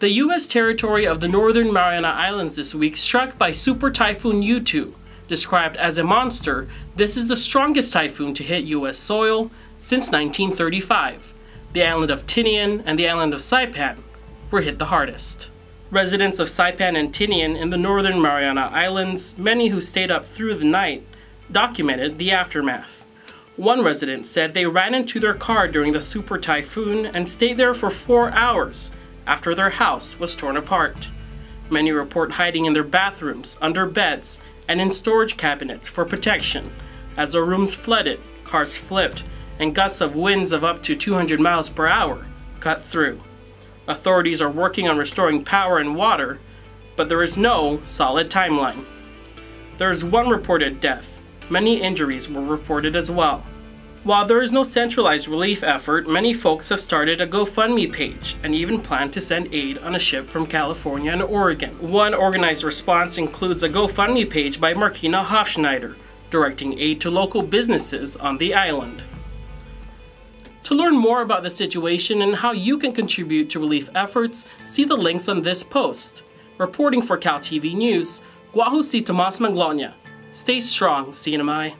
The U.S. territory of the Northern Mariana Islands this week struck by Super Typhoon Yutu. Described as a monster, this is the strongest typhoon to hit U.S. soil since 1935. The island of Tinian and the island of Saipan were hit the hardest. Residents of Saipan and Tinian in the Northern Mariana Islands, many who stayed up through the night, documented the aftermath. One resident said they ran into their car during the super typhoon and stayed there for four hours after their house was torn apart. Many report hiding in their bathrooms, under beds, and in storage cabinets for protection as their rooms flooded, cars flipped, and gusts of winds of up to 200 miles per hour cut through. Authorities are working on restoring power and water, but there is no solid timeline. There is one reported death. Many injuries were reported as well. While there is no centralized relief effort, many folks have started a GoFundMe page and even plan to send aid on a ship from California and Oregon. One organized response includes a GoFundMe page by Markina Hofschneider, directing aid to local businesses on the island. To learn more about the situation and how you can contribute to relief efforts, see the links on this post. Reporting for CalTV News, Guahu si Tomas Manglona. Stay strong, CNMI.